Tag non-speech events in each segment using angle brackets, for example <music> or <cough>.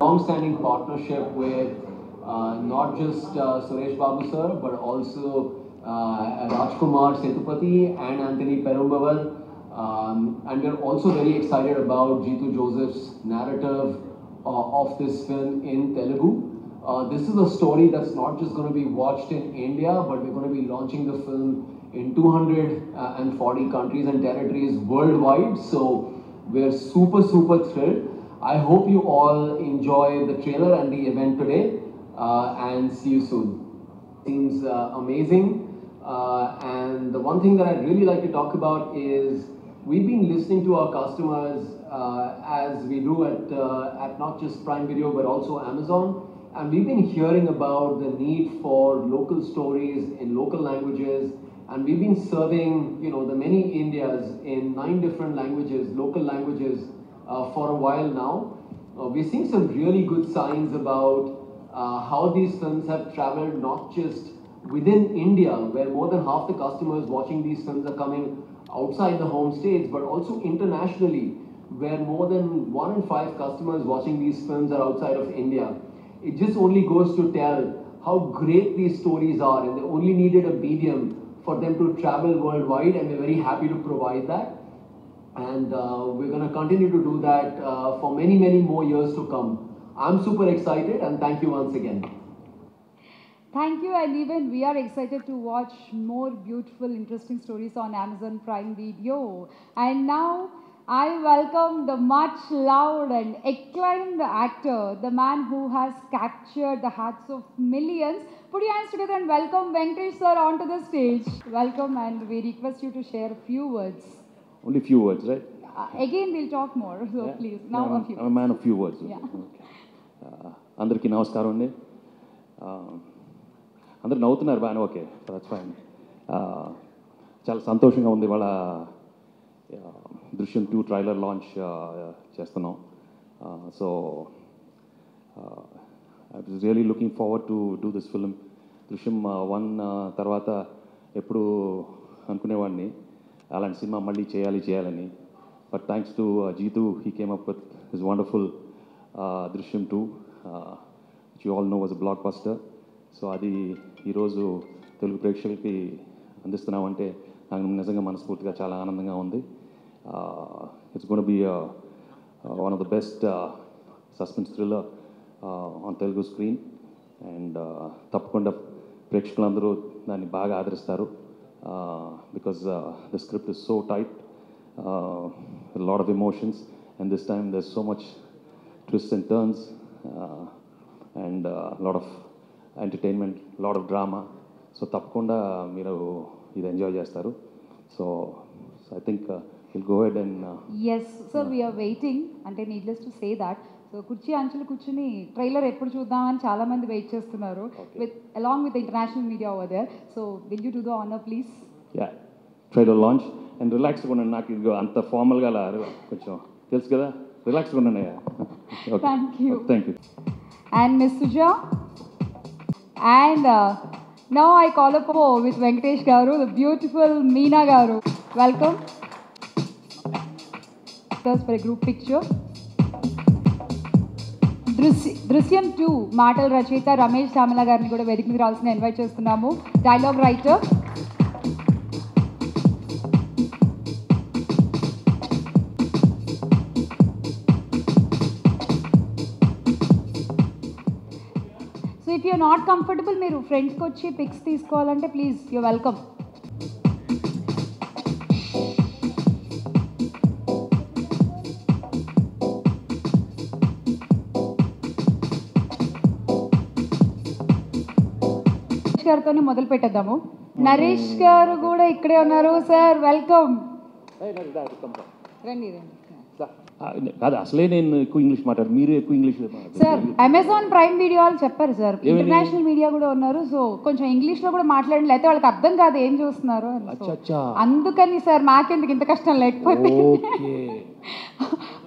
long-standing partnership with uh, not just uh, Suresh Babu sir, but also uh, Rajkumar Sethupathi and Anthony Perumbavoor. Um, and we're also very excited about Jitu Joseph's narrative uh, of this film in Telugu. Uh, this is a story that's not just going to be watched in India, but we're going to be launching the film in 240 countries and territories worldwide. So we're super, super thrilled. I hope you all enjoy the trailer and the event today, uh, and see you soon. Seems uh, amazing. Uh, and the one thing that I'd really like to talk about is we've been listening to our customers uh, as we do at, uh, at not just Prime Video but also Amazon. And we've been hearing about the need for local stories in local languages. And we've been serving, you know, the many Indias in nine different languages, local languages, for a while now. Uh, we're seeing some really good signs about uh, how these films have traveled not just within India, where more than half the customers watching these films are coming outside the home states, but also internationally, where more than one in five customers watching these films are outside of India. It just only goes to tell how great these stories are, and they only needed a medium for them to travel worldwide, and we're very happy to provide that. And uh, we're going to continue to do that uh, for many, many more years to come. I'm super excited, and thank you once again. Thank you, and even we are excited to watch more beautiful, interesting stories on Amazon Prime Video. And now I welcome the much loved and acclaimed actor, the man who has captured the hearts of millions. Put your hands together and welcome Venkatesh sir onto the stage. Welcome, and we request you to share a few words. Only few words, right? Uh, <laughs> again, we'll talk more, so Yeah? please, now I'm, a few. I'm a man of few words. Yeah. Uh, అందరికీ నమస్కారం అండి Uh, అందరు నవ్వుతున్నారు బాగానే okay that's fine చాలా సంతోషంగా ఉంది వాళ్ళ దృశ్యం టూ ట్రైలర్ లాంచ్ చేస్తున్నాం so I was really looking forward to do this film Drishyam one తర్వాత ఎప్పుడు అనుకునేవాడిని అలాంటి సినిమా మళ్ళీ చేయాలి చేయాలని. But thanks to Jeethu he came up with his wonderful Drishyam two which you all know was blockbuster so అది ఈరోజు తెలుగు ప్రేక్షకులకి అందిస్తున్నామంటే నాకు నిజంగా మనస్ఫూర్తిగా చాలా ఆనందంగా ఉంది. It's gonna be one of the best suspense thriller on Telugu screen and తప్పకుండా ప్రేక్షకులందరూ దాన్ని బాగా ఆదరిస్తారు. because uh, the script is so tight, uh, a lot of emotions, and this time there's so much twists and turns, uh, and a uh, lot of entertainment, a lot of drama. So lot of drama enjoy తప్పకుండా So I think uh, so go ahead and uh, yes, sir. Uh, we are waiting. అంటే needless to say that. So కుర్చీ అంచులు కూర్చుని trailer ఎప్పుడు చూద్దామని చాలా మంది wait చేస్తున్నారు. With along with international media over there so will you do the honour please yeah trailer launch and రిలాక్స్గా ఉండండి నాకు ఇది అంత ఫార్మల్గా అలా కొంచెం తెలుసు కదా? రిలాక్స్గా ఉండండి you. Thank you Miss Suja. And uh, now I call up with Venkatesh Garu, the beautiful Meena Garu. Welcome. Just for a group picture. దృశ్య దృశ్యం టూ మాటల రచయిత రమేష్ శ్యామల గారిని కూడా వేదిక మీద రావాల్సిన ఇన్వైట్ చేస్తున్నాము. Dialogue writer so if you not comfortable మీరు ఫ్రెండ్స్కి వచ్చి పిక్స్ తీసుకోవాలంటే ప్లీజ్ యూ వెల్కమ్ గారితోనే మొదలు పెట్టేద్దాము. నరేష్ గారు కూడా ఇక్కడే ఉన్నారు. Sir welcome. రండి రండి. కాదు అసలే నేను ఎక్కువ ఇంగ్లీష్ మాట్లాడు మీరు ఎక్కువ English sir Amazon Prime Video వాళ్ళు చెప్పారు సార్. ఇంటర్నేషనల్ మీడియా కూడా ఉన్నారు. సో కొంచెం ఇంగ్లీష్లో కూడా మాట్లాడండి. లేకపోతే వాళ్ళకి అర్థం కాదు ఏం చూస్తున్నారు అందుకని సార్ మాకెందుకు ఇంత కష్టం లేకపోతే?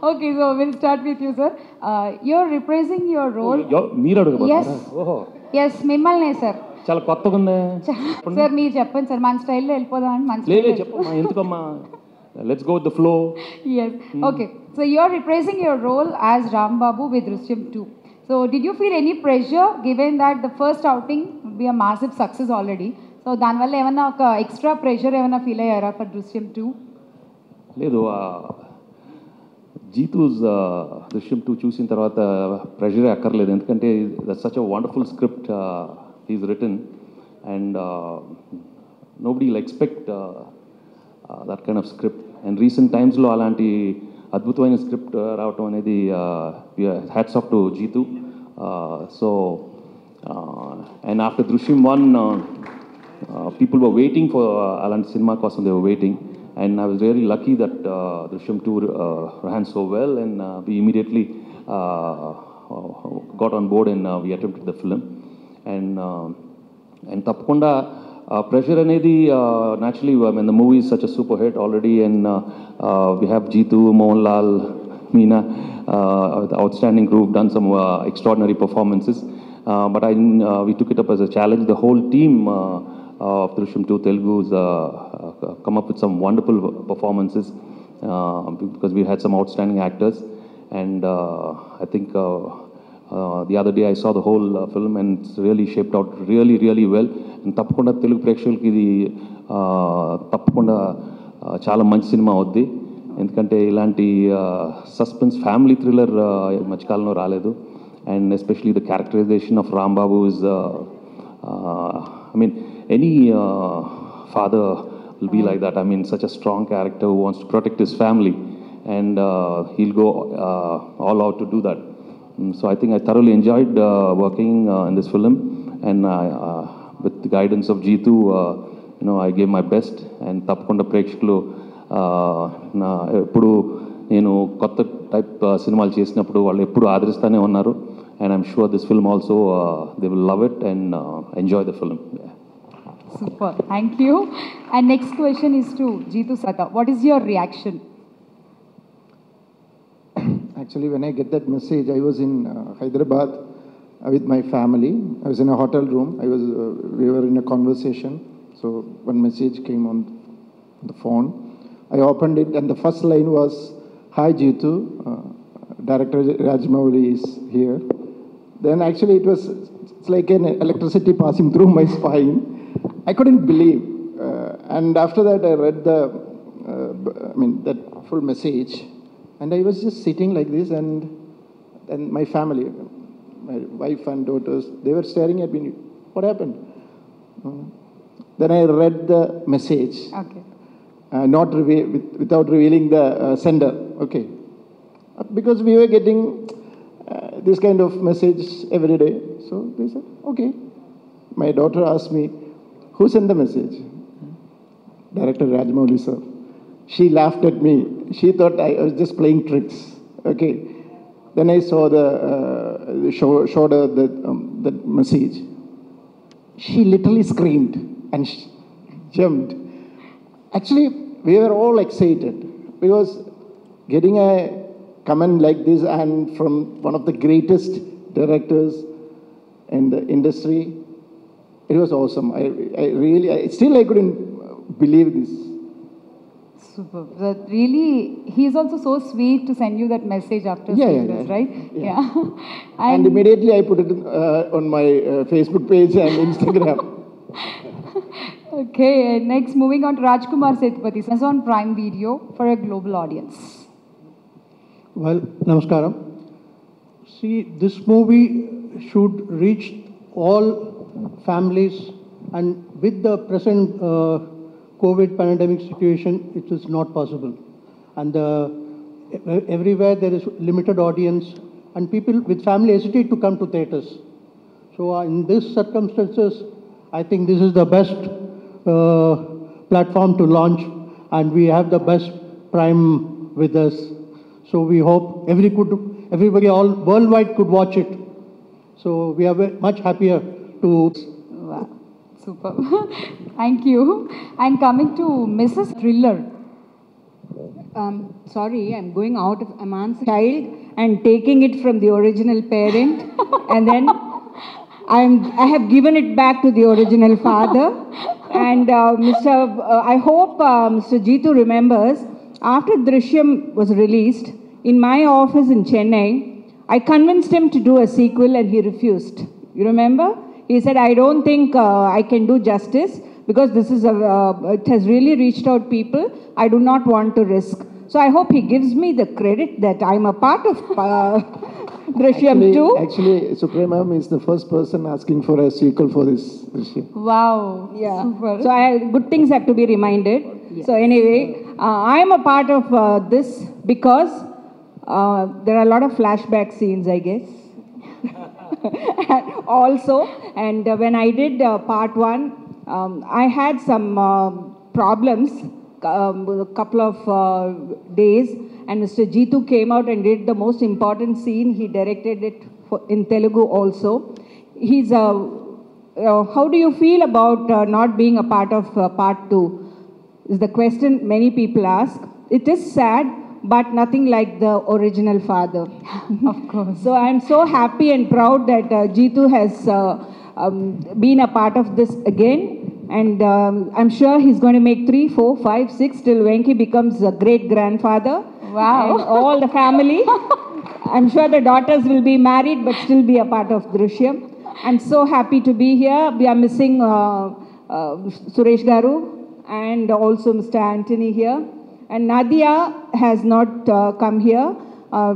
Okay. <laughs> So will start with you sir you're representing your role మీరు ఎస్ మిమ్మల్నే సార్. చాలా కొత్తగా ఉంది సార్ మీరు చెప్పండి సార్ మన స్టైల్లో వెళ్ళిపోదాం అండి మంచి లేదు చెప్పమ్మా ఎందుకమ్మా? Let's go the flow yes okay so you are reprising your role as Ram Babu with Drishyam two so did you feel any pressure given that the first outing be a massive success already so దానివల్ల ఏమైనా ఒక extra pressure ఏమైనా feel అయ్యారా for Drishyam two లేదు Jeethu Drishyam two చూసిన తర్వాత pressure అక్కర్లేదు. ఎందుకంటే that such a wonderful script Is written. And uh, nobody will expect uh, uh, that kind of script. And recent times, lo alanti adbutwain script out uh, the hats off to Jitu. So, and after Drushyam one, people were waiting for uh, alanti cinema kosam, they were waiting. And I was very lucky that Drushyam 2 ran so well, and we immediately got on board and we attempted the film and um, uh, and tapakunda pressure uh, naturally i mean the movie is such a super hit already and uh, uh, we have Jitu mohanlal Meena, uh, outstanding group done some extraordinary performances. But we took it up as a challenge. The whole team of Drushyam 2 telugu's uh, come up with some wonderful performances because we had some outstanding actors. And i think the other day I saw the whole film and really shaped out really really well and తప్పకుండా తెలుగు ప్రేక్షకులకి ఇది తప్పకుండా చాలా మంచి cinema అవుద్ది. ఎందుకంటే ఇలాంటి suspense family thriller మధ్యకాలంలో రాలేదు. And especially the characterization of Rambabu is I mean any father will be like that I mean such a strong character wants to protect his family and he'll go all out to do that so I think I thoroughly enjoyed working in this film and with guidance of of Jeethu you know I gave my best and తప్పకుండా ప్రేక్షకులు uh, నా ఎప్పుడు నేను కొత్త type uh, సినిమాలు చేసినప్పుడు వాళ్ళు ఎప్పుడు ఆదరిస్తూనే ఉన్నారు and I'm sure this film also they will love it and enjoy the film super thank you and next question is to Jeethu సత what is your reaction Actually, when I get that message, I was in uh, Hyderabad uh, with my family. I was in a hotel room. I was, uh, we were in a conversation. So one message came on the phone. I opened it, and the first line was, "Hi Jitu, uh, Director Rajamouli is here." Then actually, it was it's like an electricity passing through my <laughs> spine. I couldn't believe. Uh, and after that, I read the, uh, I mean, that full message. And I was just sitting like this, and and my family, my wife and daughters, they were staring at me. What happened? Uh, then I read the message, okay uh, not reve- with, without revealing the uh, sender. Okay, Uh, because we were getting uh, this kind of message every day. So they said, okay. My daughter asked me, who sent the message? Director Rajamouli sir. She laughed at me. She thought I was just playing tricks. Okay. Then I saw the, uh, show, showed her the, um, the message. She literally screamed and sh- jumped. Actually, we were all excited because getting a comment like this and from one of the greatest directors in the industry, it was awesome. I, I really, I, still I couldn't believe this. Super. That really, he is also so sweet to send you that message after Yeah, seeing yeah, this, yeah. right? Yeah. Yeah. <laughs> And and immediately I put it uh, on my uh, Facebook page and Instagram. <laughs> okay, next moving on to Rajkumar Sethupathi, Amazon Prime Video for a global audience. Well, Namaskaram. See, this movie should reach all families, and with the present uh, COVID pandemic situation, it is not possible. And uh, everywhere there is limited audience, and people with family hesitate to come to theaters. So, uh, in these circumstances, I think this is the best uh, platform to launch, and we have the best prime with us. So we hope every could, everybody all worldwide could watch it. So we are much happier to. Super. <laughs> Thank you. And coming to Mrs. Thriller. um, sorry, I'm going out of Aman's child and taking it from the original parent, <laughs> and then I'm I have given it back to the original father. <laughs> And uh, Mr. Uh, I hope uh, Mr. Jitu remembers after Drishyam was released in my office in Chennai. I convinced him to do a sequel and he refused. You remember? He said, I don't think uh, I can do justice because this is a, uh, it has really reached out people. I do not want to risk. So I hope he gives me the credit that I'm a part of uh, <laughs> Drishyam Actually, 2. actually, Supremam is the first person asking for a sequel for this Drishyam. Wow. Yeah. Super. So I, good things have to be reminded. So anyway, uh, I am a part of uh, this because uh, there are a lot of flashback scenes, I guess. <laughs> <laughs> also, and uh, when I did uh, part one, um, I had some uh, problems um, a couple of uh, days, and Mr. Jitu came out and did the most important scene. He directed it for, in Telugu also. He's a uh, how do you feel about uh, not being a part of uh, part two? Is the question many people ask. It is sad, but nothing like the original father. <laughs> of course. So I'm so happy and proud that uh, Jitu has uh, um, been a part of this again. And um, I'm sure he's going to make three, four, five, six till Venki becomes a great grandfather. Wow. And all the family. <laughs> I'm sure the daughters will be married but still be a part of Drishyam. I'm so happy to be here. We are missing uh, uh, Suresh Garu and also Mr. Anthony here. And Nadia has not uh, come here uh,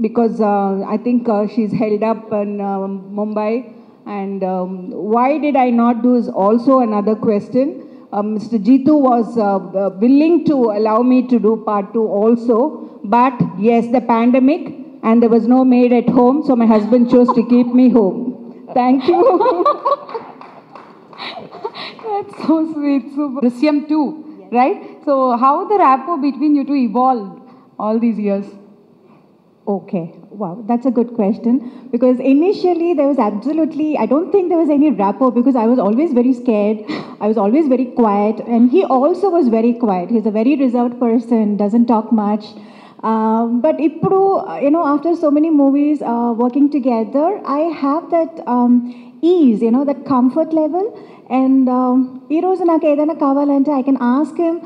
because uh, I think uh, she's held up in uh, Mumbai. And um, why did I not do is also another question. Mr. Jitu was uh, willing to allow me to do part two also, but yes, the pandemic and there was no maid at home, so my husband chose to keep me home. Thank you. <laughs> That's so sweet. Super. Drishyam 2, right? So, how the rapport between you two evolved all these years? Okay, wow, that's a good question. Because initially there was absolutely, I don't think there was any rapport because I was always very scared. I was always very quiet. And he also was very quiet. He's a very reserved person, doesn't talk much. Um, but ippudu, you know, after so many movies uh, working together, I have that um, ease, you know, that comfort level. And um, ఈ రోజు నాకు ఏదైనా కావాలంటే I can ask him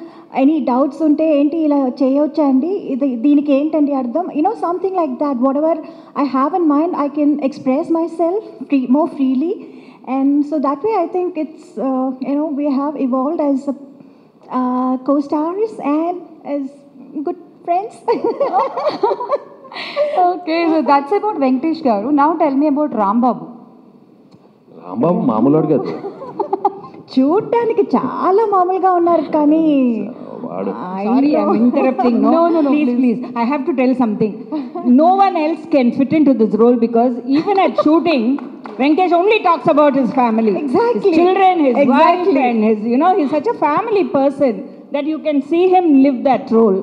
any doubts ఉంటే ఏంటి ఇలా చేయొచ్చా అండి ఇది దీనికి ఏంటండి అర్థం you know something like that what ever I have in mind I can express my self free more freely and so that way I think it's you know we have evolved as co stars and as good friends okay so that's about Venkatesh garu now tell me about Rambabu Rambabu మామూలు కదా. చూడటానికి చాలా మామూలుగా ఉన్నారు కానీ family family person that you can see him live that role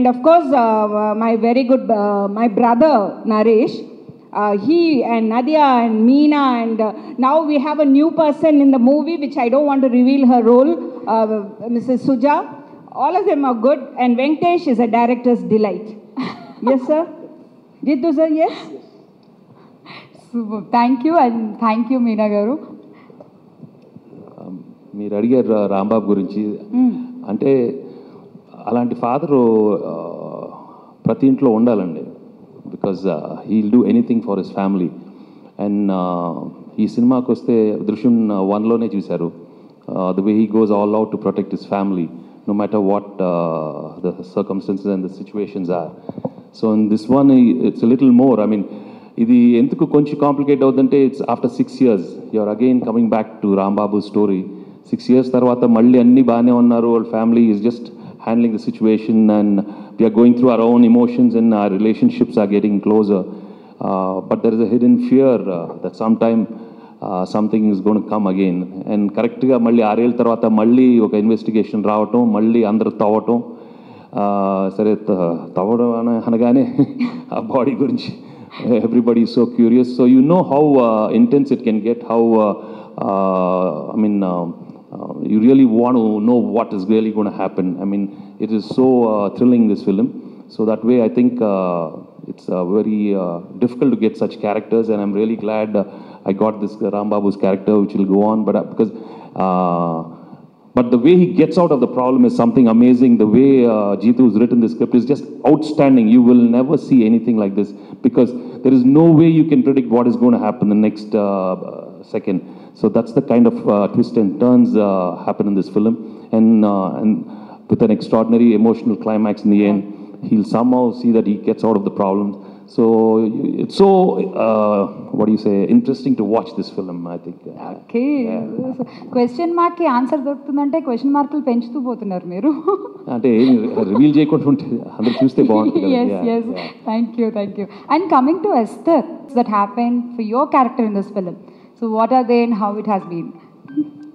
can see him live that role. And of course, uh, uh, my very good, uh, my brother, Naresh, uh, he and Nadia and Meena, and uh, now we have a new person in the movie, which I don't want to reveal her role, uh, Mrs. Suja. All of them are good, and Venkatesh is a director's delight. yes, sir? Jitu, sir, yes? Super. Thank you and thank you, Meena Garu. మీరు అడిగారు రాంబాబు గురించి అంటే అలాంటి father ప్రతి ఇంట్లో ఉండాలండి. Because he'll do anything for his family. And ఈ సినిమాకి వస్తే దృశ్యం వన్లోనే చూశారు. The way he goes all out to protect his family no matter what uh, the circumstances and the situations are. So in this one, it's a little more. I mean, ఇది ఎందుకు కొంచెం complicate అవుతుందంటే it's after six years. You're again coming back to Rambabu story. Six years తర్వాత మళ్ళీ అన్నీ బాగానే ఉన్నారు. వాళ్ళ family is just handling the situation and we are going through our own emotions and are relationships are getting closure but there is a hidden fear that some time something is gonna come again and కరెక్ట్గా మళ్ళీ ఆరేళ్ళ తర్వాత మళ్ళీ ఒక investigation రావటం మళ్ళీ అందరూ తవ్వటం ఆ, సరే త- తవ్వడం అన- అనగానే <laughs> ఆ బాడీ గురించి everybody so curious so you know how intense it can get how I mean you really want to know what is really going to happen. I mean, it is so uh, thrilling, this film. So that way, I think uh, it's uh, very difficult to get such characters, and I'm really glad I got this Rambabu's character, which will go on. But because But the way he gets out of the problem is something amazing. The way uh, has written the script is just outstanding. You will never see anything like this because there is no way you can predict what is going to happen the next uh, second. So that's the kind of uh, twist and turns uh, happen in this film, and uh, and with an extraordinary emotional climax in the end, he'll somehow see that he gets out of the problems. So it's so uh, what do you say? Interesting to watch this film. I think. Okay question మార్క్కి answer దొరుకుతుందంటే question మార్కులు పెంచుతూ పోతున్నారు మీరు అంటే reveal చేయకుండా ఉంటే అందరు చూస్తే బాగుంటుంది కదా. yes, Yeah, yes. yeah. Thank you, thank you. And coming to Esther, that happened for your character in this film. so, what are they and how it has been?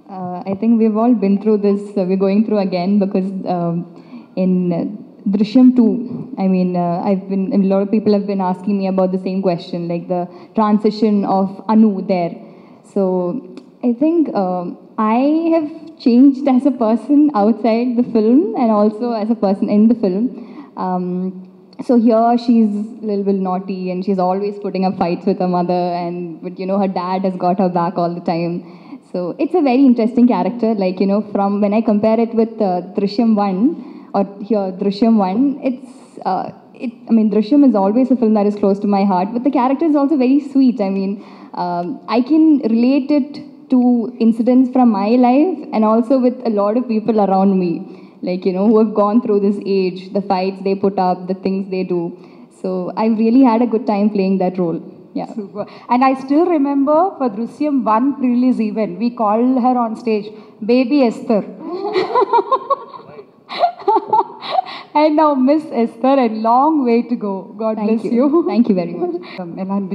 Uh, I think we've all been through this. Uh, we're going through again because um, in uh, Drishyam 2, I mean, uh, I've been, a lot of people have been asking me about the same question, like the transition of Anu there. So I think um, I have changed as a person outside the film and also as a person in the film. Um, so here she's a little bit naughty and she's always putting up fights with her mother and but you know her dad has got her back all the time. So it's a very interesting character. Like you know, from when I compare it with uh, Drishyam one or here Drishyam one, it's uh, it. I mean, Drishyam is always a film that is close to my heart, but the character is also very sweet. I mean, um, I can relate it to incidents from my life and also with a lot of people around me, like, you know, who have gone through this age, the fights they put up, the things they do. So I really had a good time playing that role. Yeah. Super. And I still remember for Drishyam 1 pre-release event, we called her on stage, Baby Esther. <laughs> and now Miss Esther, a long way to go. God Thank bless you. you. Thank you very much. <laughs> Um,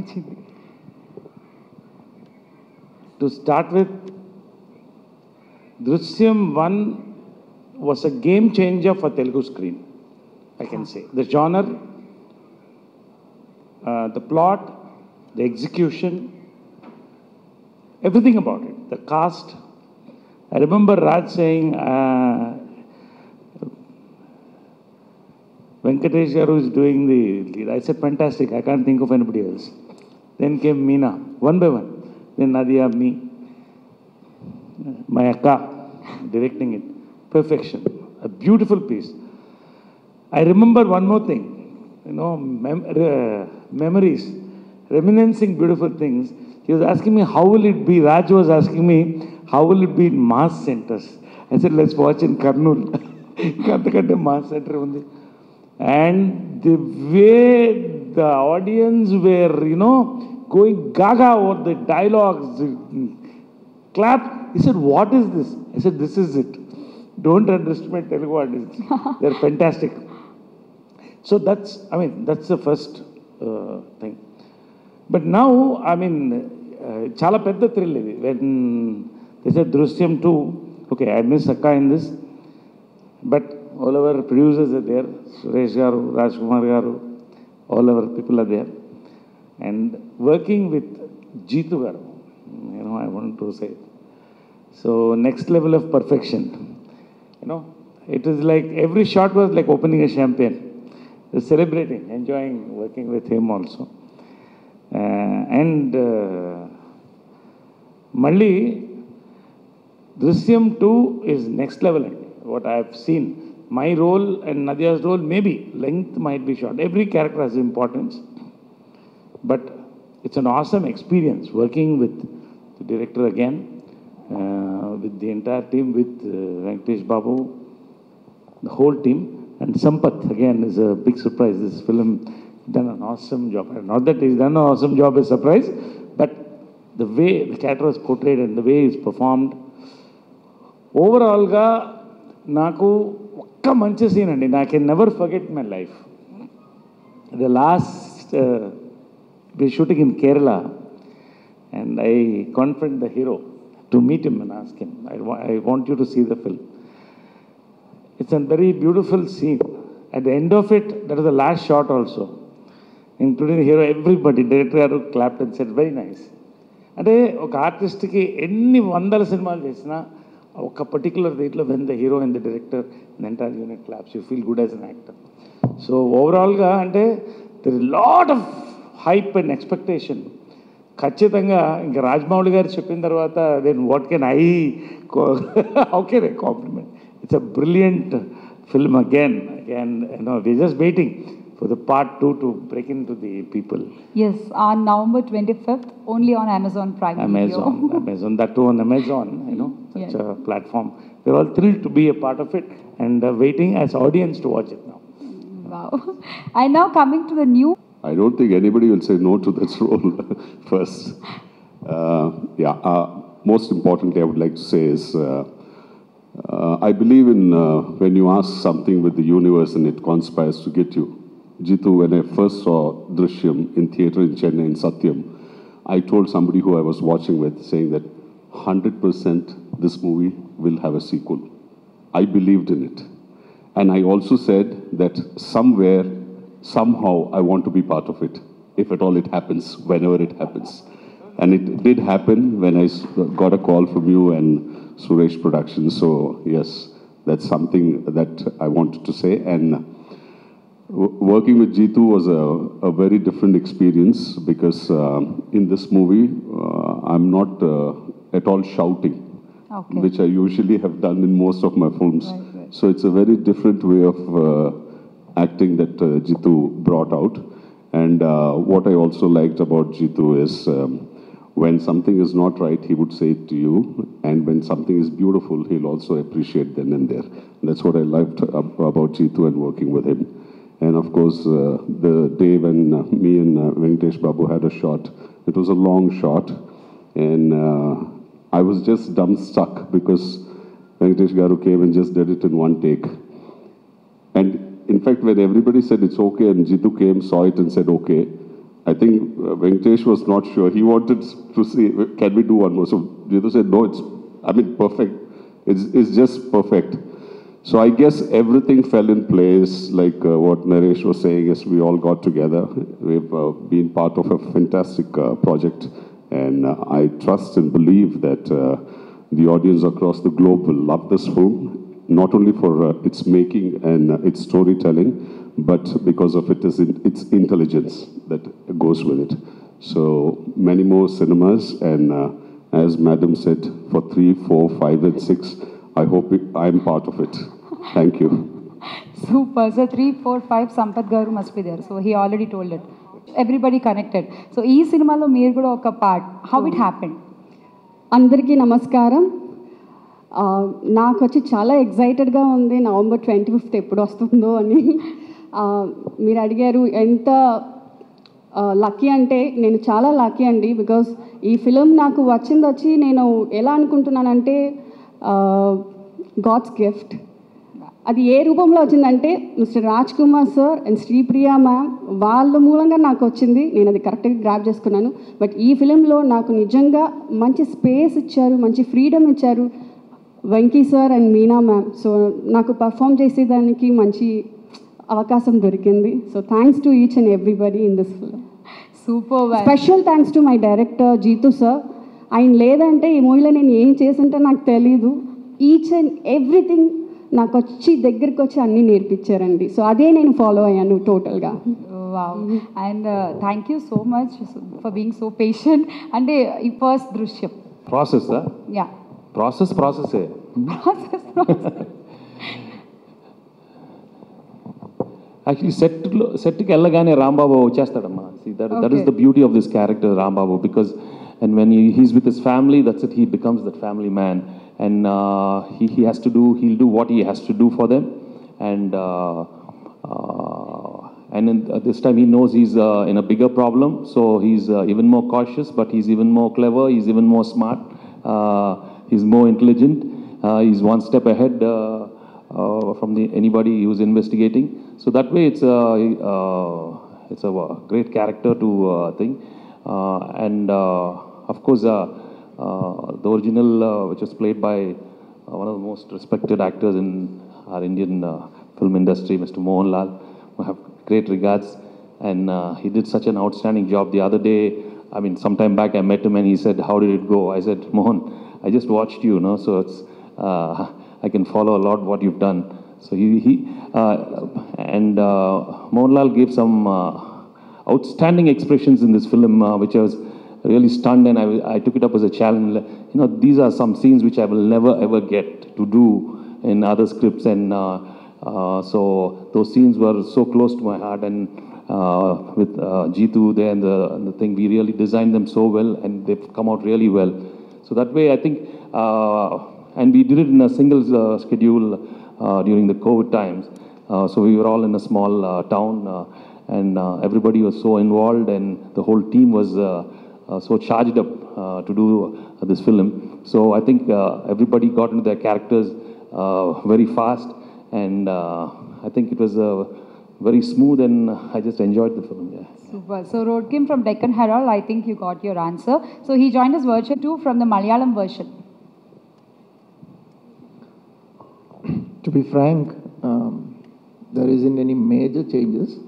to start with, Drushyam 1 was a game changer for Telugu screen, I can say. The genre, uh, the plot, the execution, everything about it, the cast. I remember Raj saying, uh, Venkatesh Garu is doing the lead. I said, fantastic, I can't think of anybody else. Then came Meena, one by one. Then Nadia, me, my Akka, directing it perfection. A beautiful piece. I remember one more thing, you know, mem uh, memories, reminiscing beautiful things. He was asking me, how will it be? Raj was asking me, how will it be in mass centers? I said, let's watch in Kurnool. <laughs> Mass center. And the way the audience were, you know, going gaga over the dialogues, clap. He said, what is this? I said, this is it. Don't underestimate Telugu audience they are fantastic so that's I mean that's the first thing but now I mean చాలా పెద్ద thrill ఇది when this Drishyam two okay I miss అక్క in this but all our producers there Suresh garu Raj Kumar garu all our people are there and working with Jeethu garu నేను I want to say so next level of perfection You know, it was like every shot was like opening a champagne. Celebrating, enjoying working with him also. Uh, and uh, Malli, Drishyam 2 is next level, what I have seen. My role and Nadia's role, maybe length might be short. Every character has importance. But it's an awesome experience working with the director again. With the entire team with with Venkatesh Babu the whole team. And Sampath, again, is a big surprise. This film done an awesome job. Not that he's done an awesome job is surprise, but the way the character was portrayed and the way he's performed. ఓవరాల్గా నాకు ఒక్క మంచి scene అండి నా can never forget my life the last we shooting in Kerala and I confront the hero to meet him and ask him I want you to see the film It's a very beautiful scene. At the end of it, that is the last shot also. Including the hero, everybody, director గారు clapped and said, very nice. అంటే ఒక ఆర్టిస్ట్కి ఎన్ని వందల సినిమాలు చేసినా ఒక particular దీంట్లో when the hero and the director entire unit claps you feel good as an actor so ఓవరాల్గా అంటే there is lot of hype and expectation ఖచ్చితంగా ఇంకా రాజమౌళి గారు చెప్పిన తర్వాత then what can I can I compliment it's a brilliant film again again no we just waiting for the part two to break in to the people Yes, on November 25th, only on Amazon Prime Amazon, Video. Amazon, that too on Amazon, you know, such Yeah. a platform. We're all thrilled to be a part of it and uh, waiting as audience to watch it now. wow. And now coming to the new I don't think anybody will say no to this <laughs> role first. Uh, yeah, uh, most importantly, I would like to say is uh, uh, I believe in uh, when you ask something with the universe and it conspires to get you. Jitu, when I first saw Drishyam in theatre in Chennai in Satyam, I told somebody who I was watching with, saying that 100% this movie will have a sequel. I believed in it. And I also said that somewhere, somehow, I want to be part of it, if at all it happens, whenever it happens. And it did happen when I got a call from you and Suresh Productions. So, yes, that's something that I wanted to say. And working with Jitu was a, a very different experience because um in this movie, uh, I'm not uh, at all shouting Okay. which I usually have done in most of my films. So it's a very different way of uh, acting that uh, Jitu brought out. And uh, what I also liked about Jitu is um, when something is not right, he would say it to you. And when something is beautiful, he'll also appreciate then and there. That's what I liked ab- about Jitu and working with him. And of course, uh, the day when uh, me and uh, Venkatesh Babu had a shot, it was a long shot. And uh, I was just dumbstruck because Venkatesh Garu came and just did it in one take. And in fact, when everybody said it's okay and Jitu came, saw it and said okay, I think uh, Venkatesh was not sure. He wanted to see, can we do one more? So Jitu said, no, it's, I mean, perfect. It's, it's just perfect. So I guess everything fell in place, like uh, what Naresh was saying, is we all got together. We've uh, been part of a fantastic uh, project, and uh, I trust and believe that uh, the audience across the globe will love this film, not only for uh, its making and uh, its storytelling, but because of it is in, its intelligence that goes with it. So many more cinemas, and uh, as Madam said, for three, four, five, and six, I hope it, I'm part of it. Thank you. <laughs> Super. So three, four, five, Sampath Garu must be there. So he already told it. Everybody connected. So ఈ సినిమాలో మీరు కూడా ఒక part how it happened అందరికీ నమస్కారం ఆ, నాకు వచ్చి చాలా ఎగ్జైటెడ్గా ఉంది. నవంబర్ ట్వంటీ ఫిఫ్త్ ఎప్పుడు వస్తుందో అని. మీరు అడిగారు ఎంత లక్కీ అంటే నేను చాలా లక్కీ అండి. బికాస్ ఈ ఫిలిం నాకు వచ్చింది వచ్చి నేను ఎలా అనుకుంటున్నానంటే గాడ్స్ గిఫ్ట్ అది ఏ రూపంలో వచ్చిందంటే mister Raj Kumar sir and Sripriya ma'am వాళ్ళ మూలంగా నాకు వచ్చింది. నేను అది కరెక్ట్గా గ్రాప్ చేసుకున్నాను. బట్ ఈ ఫిలింలో నాకు నిజంగా మంచి స్పేస్ ఇచ్చారు మంచి ఫ్రీడమ్ ఇచ్చారు. Venky sir and Meena ma'am. So నాకు పర్ఫామ్ చేసేదానికి మంచి అవకాశం దొరికింది. So thanks to each and everybody in this film super special thanks to my director Jeethu sir ఆయన లేదంటే ఈ మూవీలో నేను ఏం చేసింటే నాకు తెలీదు. ఈచ్ అండ్ ఎవ్రీథింగ్ నాకు వచ్చి దగ్గరికి వచ్చి అన్నీ నేర్పించారండి. సో అదే నేను ఫాలో అయ్యాను టోటల్గా wow and thank you so much for being so patient అంటే ఈ first Drishyam. Process yeah process ప్రాసెసే actually సెట్లో సెట్కి వెళ్ళగానే Rambabu వచ్చేస్తాడమ్మా that that is the beauty of this character Rambabu because and when he's with his family that's it he becomes that family man and he he has to do he'll do what he has to do for them and and in, uh, this time he knows he's uh, in a bigger problem, so he's uh, even more cautious, but he's even more clever, he's even more smart, uh, he's more intelligent, uh, he's one step ahead uh, uh, from the, anybody who's investigating. So that way, it's a uh, it's a great character to uh, think, uh, and of course, the original, which was played by one of the most respected actors in our Indian film industry, Mr. Mohanlal. I have great regards, and uh, he did such an outstanding job. The other day, I mean, some time back, I met him and he said, "How did it go?" I said, "Mohan, I just watched you, you know, so it's uh, I can follow a lot what you've done." So he, he uh, and uh, Mohanlal gave some uh, outstanding expressions in this film, uh, which I was really stunned and I, I took it up as a challenge. You know, these are some scenes which I will never ever get to do in other scripts, and uh, so those scenes were so close to my heart. And with Jitu there and the, and the thing, we really designed them so well, and they've come out really well. So that way, I think, uh, and we did it in a single uh, schedule uh, during the COVID times. Uh, so we were all in a small uh, town, uh, and everybody was so involved, and the whole team was so charged up to do this film. So I think everybody got into their characters very fast, and I think it was very smooth, and I just enjoyed the film. Yeah. Super. So Rodkin from Deccan Herald, I think you got your answer. So he joined us version 2 from the Malayalam version. to be frank, um, there isn't any major changes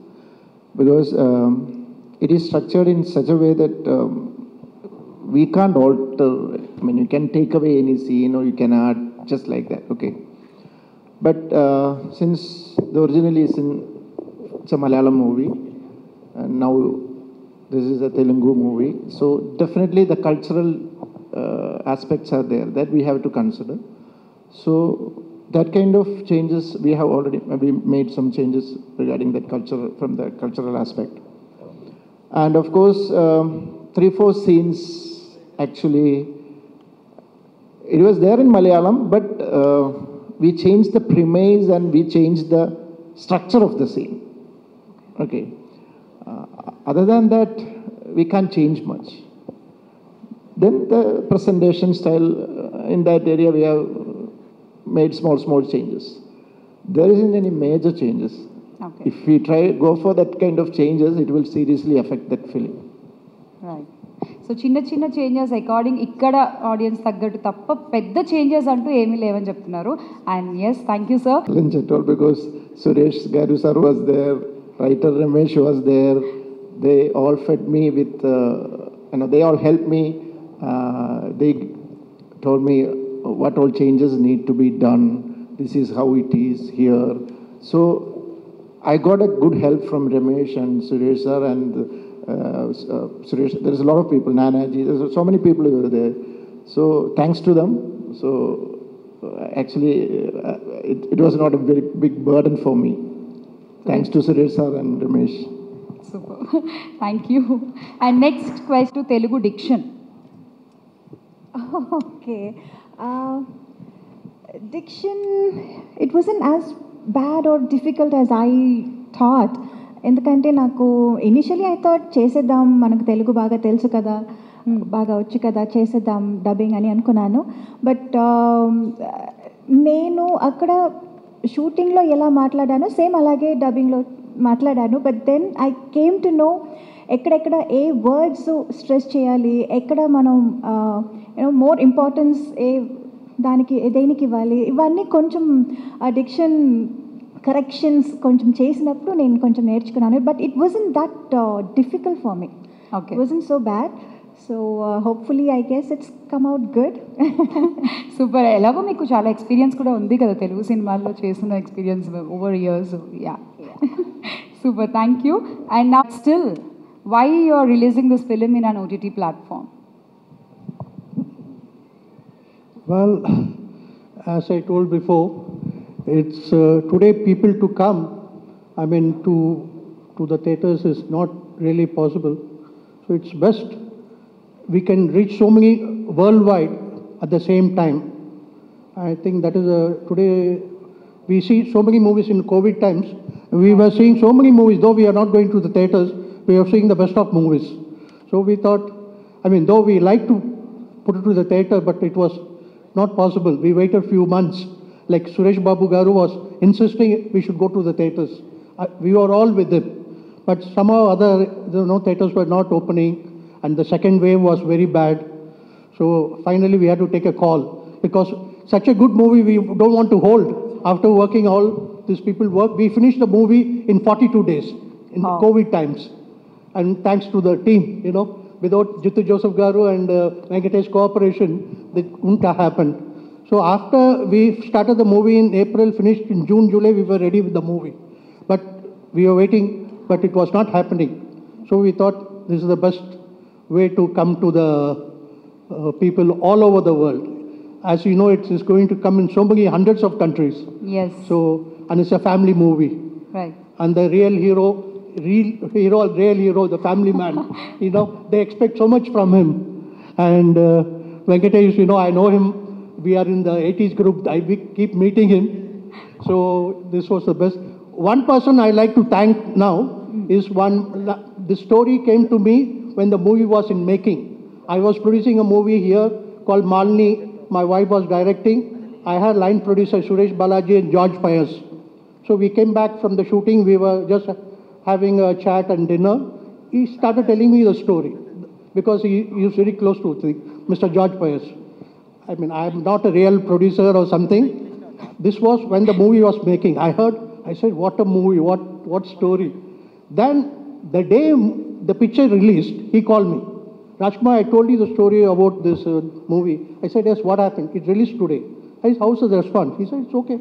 because um, it is structured in such a way that um, we can't alter. I mean, you can take away any scene or you can add just like that. Okay, but uh, since the original is in it's a Malayalam movie, and now this is a Telugu movie, so definitely the cultural uh, aspects are there that we have to consider. So that kind of changes we have already we made some changes regarding that culture from the cultural aspect. And of course um, three four scenes actually it was there in malayalam but uh, we changed the premise and we changed the structure of the scene. Okay. uh, other than that we can't change much then the presentation style uh, in that area we have made small, small changes. There isn't any major changes. Okay. If we try go for that kind of changes, it will seriously affect that film. Right so చిన్న చిన్న changes according ఇక్కడ audience తగ్గట్టు తప్ప పెద్ద changes అంటూ ఏమీ లేవని చెప్తున్నారు and yes thank you sir Challenge at all because Suresh Garu sir was there, writer Ramesh was there. They all fed me with, uh, you know, they all helped me. Uh, they told me what all changes need to be done. This is how it is here. So I got a good help from Ramesh and Suresh sir and uh, uh, Suresh. There's a lot of people, Nanaji. There's so many people who there. So thanks to them. So uh, actually, uh, it, it was not a very big burden for me. Thanks to Suresh sir and Ramesh. Super thank you and next question Telugu diction Okay. Uh, diction, it wasn't as bad or difficult as I thought. ఎందుకంటే నాకు initially I thought చేసేద్దాం మనకు తెలుగు బాగా తెలుసు కదా బాగా వచ్చు కదా చేసేద్దాం డబ్బింగ్ అని అనుకున్నాను. బట్ నేను అక్కడ షూటింగ్లో ఎలా మాట్లాడానో సేమ్ అలాగే డబ్బింగ్లో మాట్లాడాను but then I came to know ఎక్కడెక్కడ ఏ వర్డ్స్ స్ట్రెస్ చేయాలి ఎక్కడ మనం యూనో మోర్ ఇంపార్టెన్స్ ఏ దానికి దేనికి ఇవ్వాలి ఇవన్నీ కొంచెం డిక్షన్ కరెక్షన్స్ కొంచెం చేసినప్పుడు నేను కొంచెం నేర్చుకున్నాను. But it wasn't that difficult for me okay wasn't so bad so hopefully I guess it's come out good super ఎలాగో మీకు చాలా ఎక్స్పీరియన్స్ కూడా ఉంది కదా తెలుగు సినిమాల్లో చేసిన experience over years yeah <laughs> Super, thank you. And now still, why you are releasing this film in an OTT platform? Well, as I told before, it's uh, today people to come, I mean, to, to the theaters is not really possible. So it's best we can reach so many worldwide at the same time. I think that is a, today we see so many movies in COVID times. We were seeing so many movies, though we are not going to the theaters, we are seeing the best of movies. So we thought, I mean, though we like to put it to the theater, but it was not possible. We waited a few months. Like Suresh Babu Garu was insisting we should go to the theaters. We were all with him. But somehow other, you know, theaters were not opening and the second wave was very bad. So finally we had to take a call because such a good movie we don't want to hold. After working all these people work, we finished the movie in 42 days in Wow. COVID times. And thanks to the team, you know, without Jitu Joseph Garu and uh, Venkatesh cooperation, that wouldn't have happened. So after we started the movie in April, finished in June, July, we were ready with the movie. But we were waiting, but it was not happening. So we thought this is the best way to come to the uh, people all over the world. As you know, it is going to come in so many hundreds of countries. Yes. So, and it's a family movie. Right. And the real hero, real hero, real hero, the family man, <laughs> you know, they expect so much from him. And uh, Venkatesh, you know, I know him. We are in the 80s group. I we keep meeting him. So this was the best. One person I like to thank now is one. The story came to me when the movie was in making. I was producing a movie here called Malini. My wife was directing. I had line producer Suresh Balaji and George Pius. So we came back from the shooting. We were just having a chat and dinner. He started telling me the story because he, he is very close to Mr. George Pius. I mean, I am not a real producer or something. This was when the movie was making. I heard, I said, what a movie, what, what story. Then the day the picture released, he called me. Rajkumar, I told you the story about this uh, movie. I said, yes, what happened? It released today. I said, how's the response? He said, it's okay.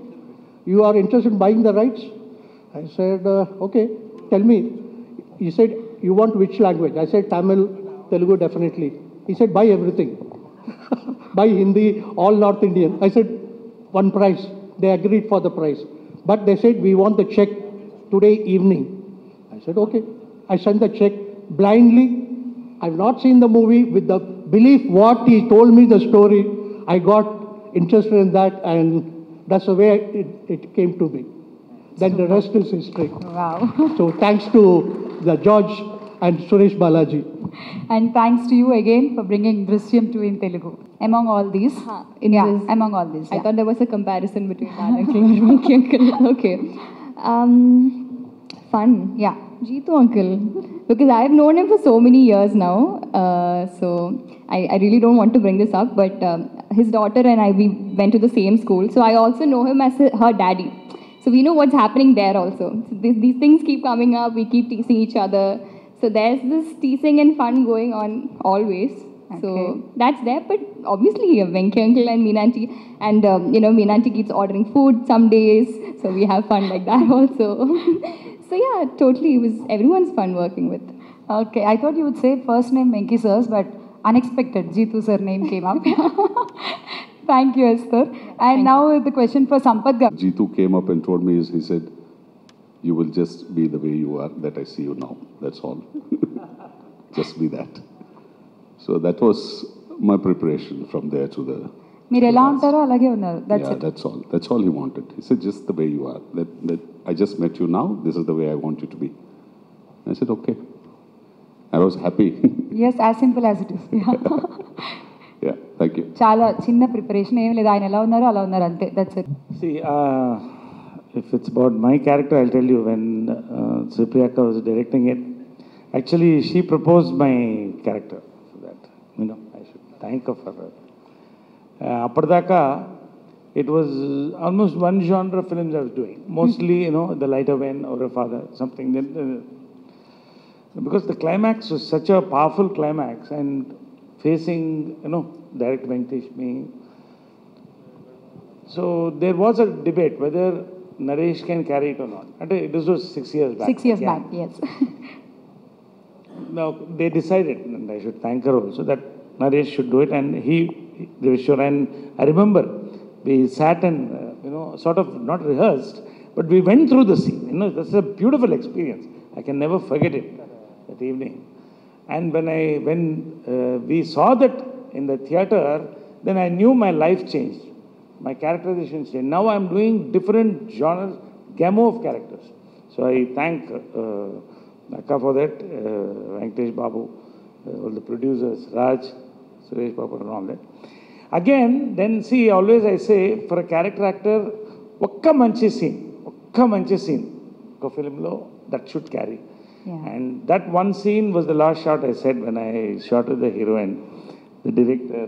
You are interested in buying the rights? I said, uh, okay, tell me. He said, you want which language? I said, Tamil, Telugu, definitely. He said, buy everything. <laughs> buy Hindi, all North Indian. I said, one price. They agreed for the price. But they said, we want the check today evening. I said, okay. I sent the check blindly. I've not seen the movie with the belief what he told me the story. I got interested in that and that's the way it, it came to me. Then the rest is history. Wow. <laughs> So thanks to the George and Suresh Balaji. And thanks to you again for bringing Drushyam 2 in Telugu. Among all these, in yeah, this- among all these. I yeah. thought there was a comparison between that and <laughs> Venky uncle. Okay. Um, fun. Yeah. Jeetu uncle. Because I've known him for so many years now. Uh, so I, I really don't want to bring this up, but um, his daughter and I, we went to the same school. So I also know him as her daddy. So we know what's happening there also. So these, these things keep coming up. We keep teasing each other. So there's this teasing and fun going on always. So that's there, but obviously uh, Venky uncle and Meenanti, and um, you know Meenanti keeps ordering food some days, so we have fun like that <laughs> also. So yeah, totally, it was everyone's fun working with. Okay, I thought you would say first name Venky sirs, but unexpected, Jitu sir name came up. <laughs> Thank you, Esther. And now the question for Sampath Gav. Jitu came up and told me, is he said, you will just be the way you are, that I see you now. That's all. <laughs> just be that. So that was my preparation from there to the. మీరు ఎలా ఉంటారో అలాగే ఉన్నారు that's it that's all that's all he wanted he said just the way you are that that I just met you now this is the way I want you to be I said okay I was happy yes as simple as it is yeah thank you చాలా చిన్న preparation ఏం లేదు ఆయన ఎలా ఉన్నారో అలా ఉన్నారు thats it see see if it's about my character, I'll tell you when uh, Supriyaka was directing it. Actually, she proposed my character for that. You know, I should thank her for that. Uh, అప్పటిదాకా it was almost one genre of films I was doing. Mostly, you know, The Light of N or A Father, something. Then, uh, because the climax was such a powerful climax and facing, you know, direct Venkatesh, me, so there was a debate whether Naresh can carry it or not. And this was six years back. Six years Yeah. Back yes <laughs> Now they decided, and I should thank her also, that Naresh should do it, and he, they. And I remember we sat and uh, you know sort of not rehearsed, but we went through the scene. You know, that's a beautiful experience. I can never forget it that evening. And when I when uh, we saw that in the theater, then I knew my life changed. My characterization changed. Now I'm doing different genres, gamut of characters. So I thank uh, for that, uh, Babu, uh, all the producers, Raj, Suresh Babu and all that. Again, then see, always I say, for a character actor, ఒక్క మంచి scene ఒక్క మంచి scene ఒక ఫిల్మ్లో that should carry and that one scene was the last shot I said when I shot with the heroine the director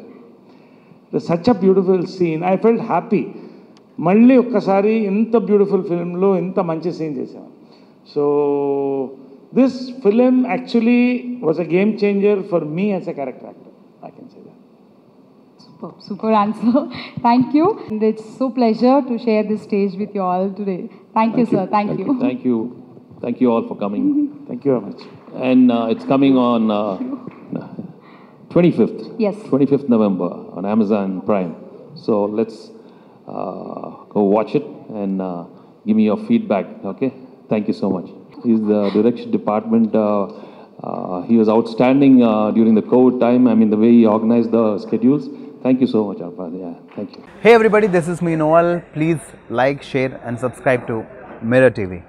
the such a beautiful scene I felt happy మళ్ళీ ఒక్కసారి ఇంత beautiful ఫిల్మ్లో ఇంత మంచి scene చేసాం so this film actually was a game changer for me as a character actor Super, super answer. <laughs> Thank you. And it's so pleasure to share this stage with you all today. Thank, you, sir. Thank, you. Thank you. Thank you all for coming. Thank you very much. And uh, it's coming on uh, 25th. Yes. 25th November on Amazon Prime. So let's uh, go watch it and uh, give me your feedback. Okay. Thank you so much. He's the direction department. Uh, uh, he was outstanding uh, during the COVID time. I mean, the way he organized the schedules. Thank you so much, Arpad. Yeah, thank you. Hey everybody, this is me Noel. Please like, share, and subscribe to Mirror TV.